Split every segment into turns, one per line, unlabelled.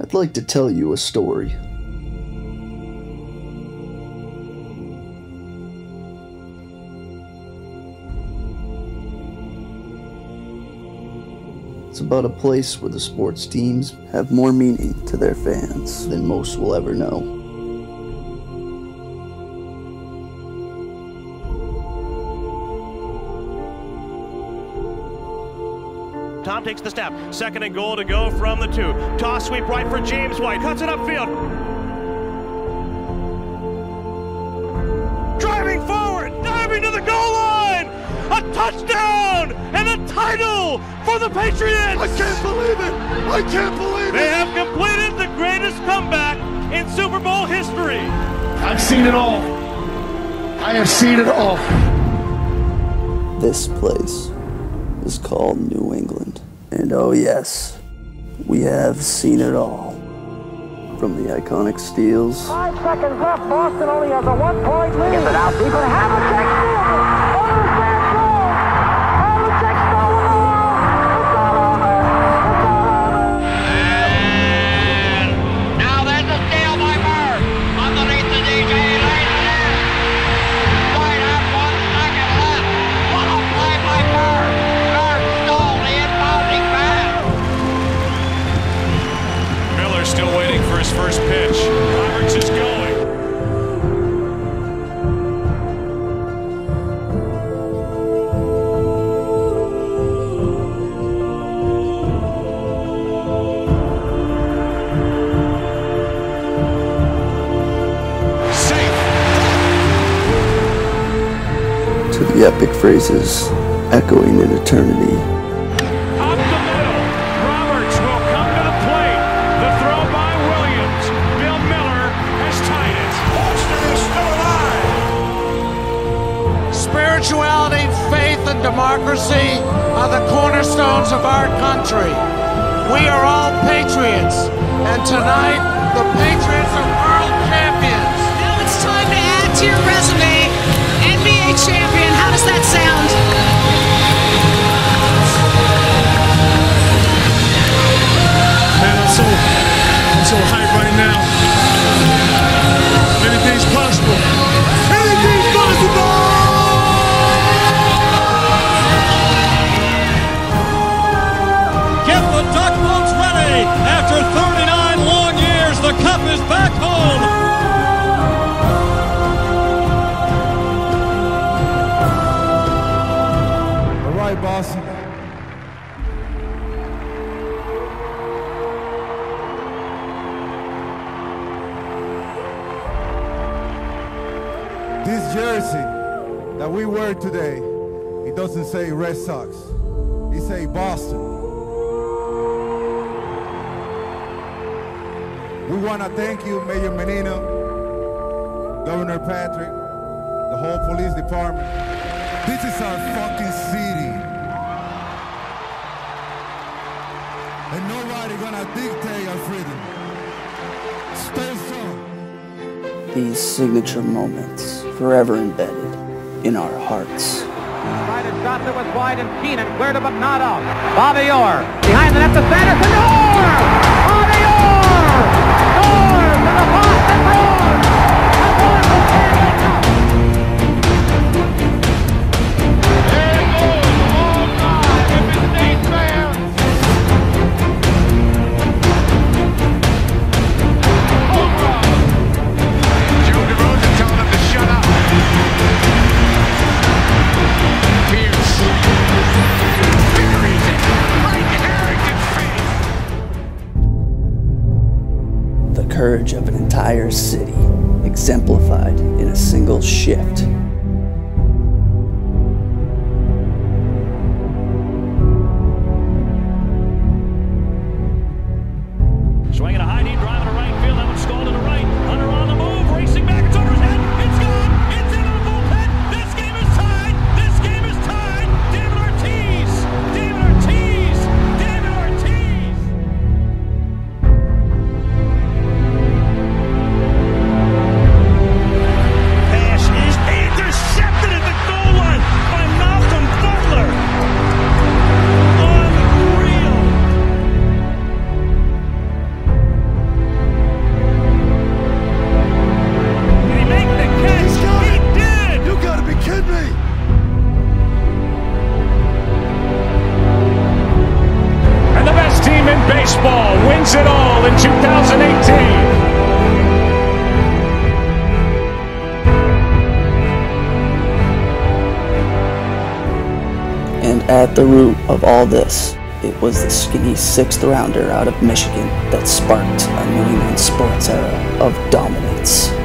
I'd like to tell you a story. It's about a place where the sports teams have more meaning to their fans than most will ever know.
Tom takes the snap. Second and goal to go from the two. Toss sweep right for James White. Cuts it upfield. Driving forward. Diving to the goal line. A touchdown and a title for the Patriots.
I can't believe it. I can't believe it.
They have completed the greatest comeback in Super Bowl history.
I've seen it all. I have seen it all.
This place is called New England. And oh, yes, we have seen it all. From the iconic steals
Five seconds left. Boston only has a one-point lead. Gets it out deep and Havlicek
his first pitch. Roberts is going.
To the epic phrases echoing in eternity.
Democracy are the cornerstones of our country. We are all patriots, and tonight, the Patriots are world champions.
Now it's time to add to your resume. NBA champion. How does that sound?
Man, I'm so, I'm so hyped right now. This jersey that we wear today, it doesn't say Red Sox. It say Boston. We want to thank you, Mayor Menino, Governor Patrick, the whole police department. This is our fucking city. And nobody gonna dictate our freedom. Stay strong.
These signature moments forever embedded in our hearts.
Right was wide and cleared. Bobby Orr behind the net to Sanderson. Orr!
Of an entire city, exemplified in a single shift. At the root of all this, it was the skinny sixth rounder out of Michigan that sparked a New England sports era of dominance.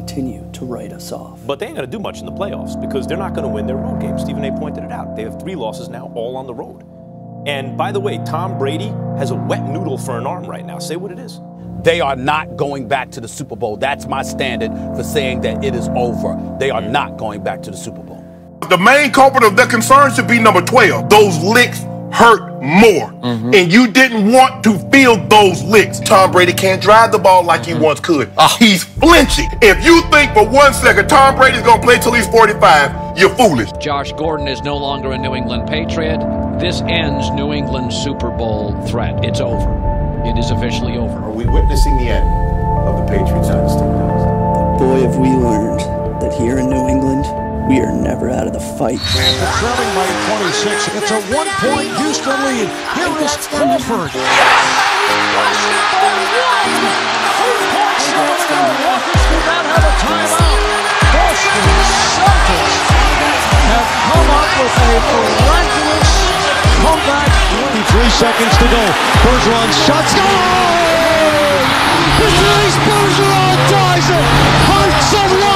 Continue to write us off.
But they ain't going to do much in the playoffs because they're not going to win their road games. Stephen A. pointed it out. They have three losses now, all on the road. And by the way, Tom Brady has a wet noodle for an arm right now. Say what it is.
They are not going back to the Super Bowl. That's my standard for saying that it is over. They are not going back to the Super Bowl.
The main culprit of their concern should be number 12. Those licks hurt more. Mm-hmm. And you didn't want to feel those licks. Tom Brady can't drive the ball like he mm. once could. Ah. He's flinching. If you think for one second Tom Brady's going to play till he's 45, you're foolish.
Josh Gordon is no longer a New England Patriot. This ends New England's Super Bowl threat. It's over. It is officially over.
Are we witnessing the end of the Patriots dynasty?
Boy, have we learned that here in New England, we are never out of the fight.
After trailing by 26, it's a one-point Houston lead. Here is Crawford. Rockets do not have a timeout. Boston Celtics have come up with a miraculous comeback. 23 seconds to go. Bergeron shots. Goal! Patrice Bergeron ties it. Hearts of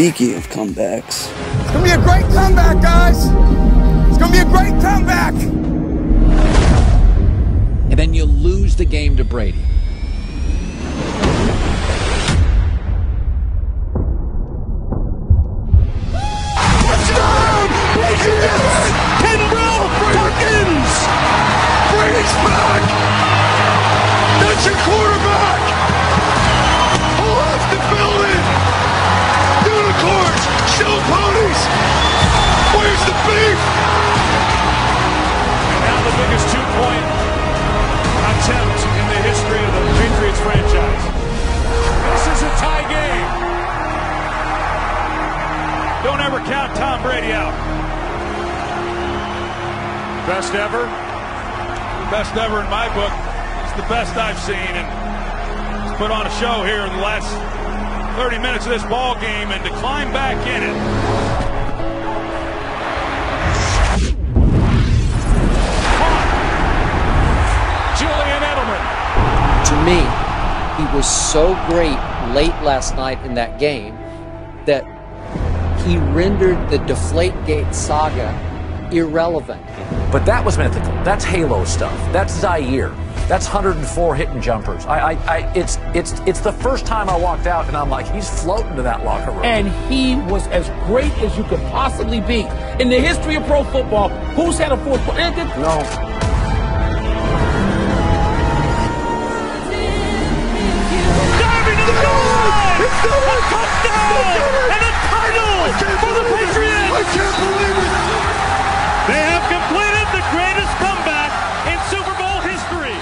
Speaking of comebacks,
It's gonna be a great comeback, guys. It's gonna be a great comeback.
And then you lose the game to Brady.
Count Tom Brady out. Best ever? Best ever in my book. It's the best I've seen, and he's put on a show here in the last 30 minutes of this ball game, and to climb back in it. Julian Edelman.
to me, he was so great late last night in that game that he rendered the Deflategate saga irrelevant.
But that was mythical. That's Halo stuff. That's Zaire. That's 104 hitting jumpers. I, I, I, it's, it's, it's the first time I walked out and I'm like, he's floating to that locker room.
And he was as great as you could possibly be in the history of pro football. Who's had a fourth? No.
Diving to the goal! It's
the
touchdown! for the Patriots.
I can't believe it.
They have completed the greatest comeback in Super Bowl history.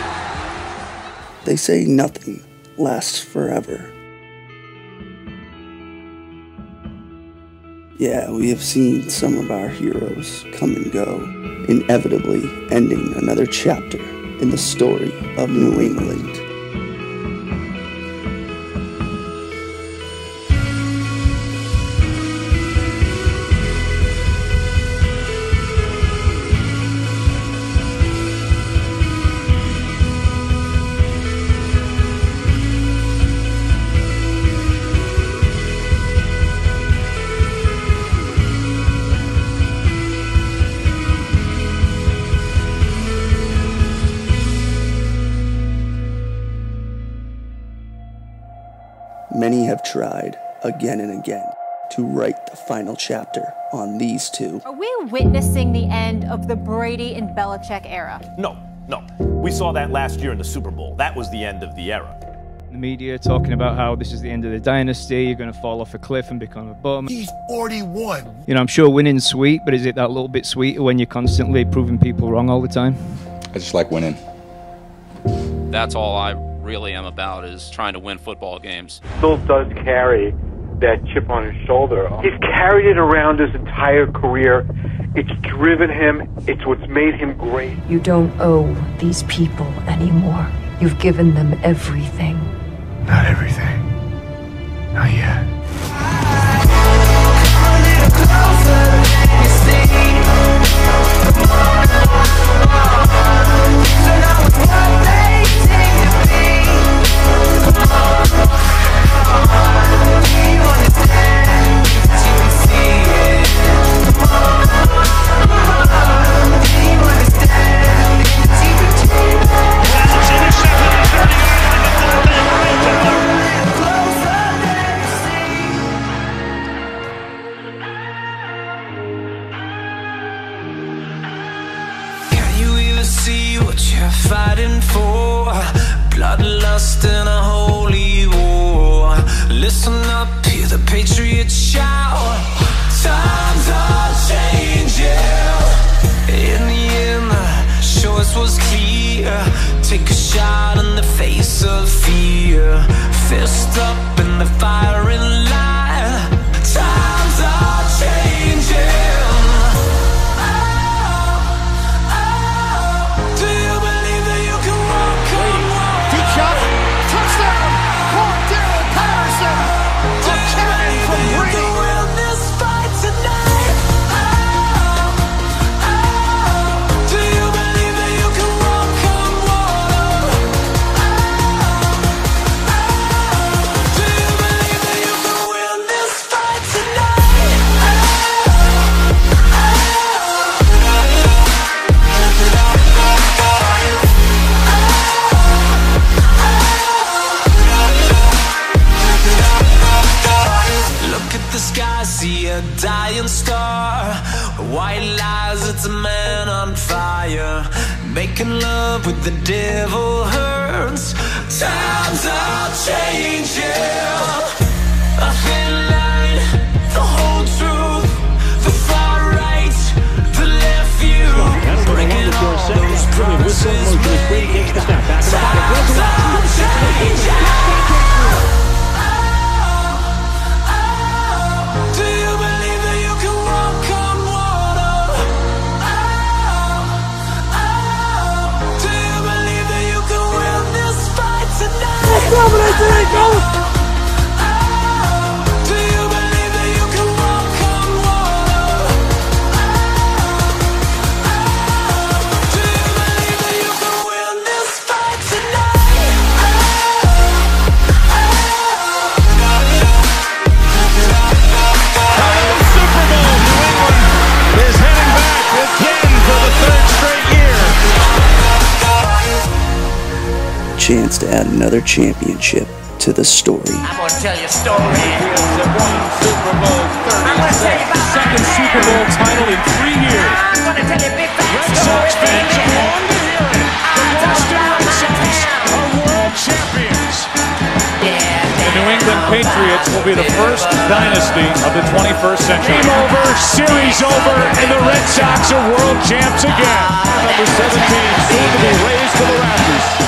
They say nothing lasts forever. Yeah, we have seen some of our heroes come and go, inevitably ending another chapter in the story of New England. Many have tried again and again to write the final chapter on these two.
Are we witnessing the end of the Brady and Belichick era?
No, no. We saw that last year in the Super Bowl. That was the end of the era.
The media talking about how this is the end of the dynasty, you're going to fall off a cliff and become a bum.
He's 41.
You know, I'm sure winning's sweet, but is it that little bit sweeter when you're constantly proving people wrong all the time?
I just like winning.
That's all I really am about is trying to win football games.
Still does carry that chip on his shoulder. He's carried it around his entire career. It's driven him. It's what's made him great.
You don't owe these people anymore. You've given them everything.
Not everything. Not yet.
What you're fighting for? Bloodlust in a holy war. Listen up, hear the patriots shout. Times are changing. In the end, the choice was clear. Take a shot in the face of fear. Fist up in the firing line. Times are changing. Love with the devil hurts. Times are changing. A thin line, the whole truth, the far right, the left view. Breaking all those promises
Chance to add another championship to the story.
I'm gonna tell you a story.
Super Bowl 36. Second Super Bowl title in three years.
I'm gonna tell you a big fat
Red Sox fans have longed to hear it. Ah, the Boston Red Sox are world champions.
The New England Patriots will be the first dynasty of the 21st century.
Game over, series over, and the Red Sox are world champs again.
Ah, Number 17, soon to be raised to the rafters.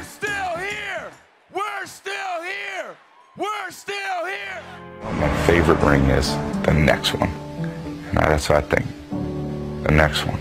favorite ring is the next one. And that's what I think. The next one.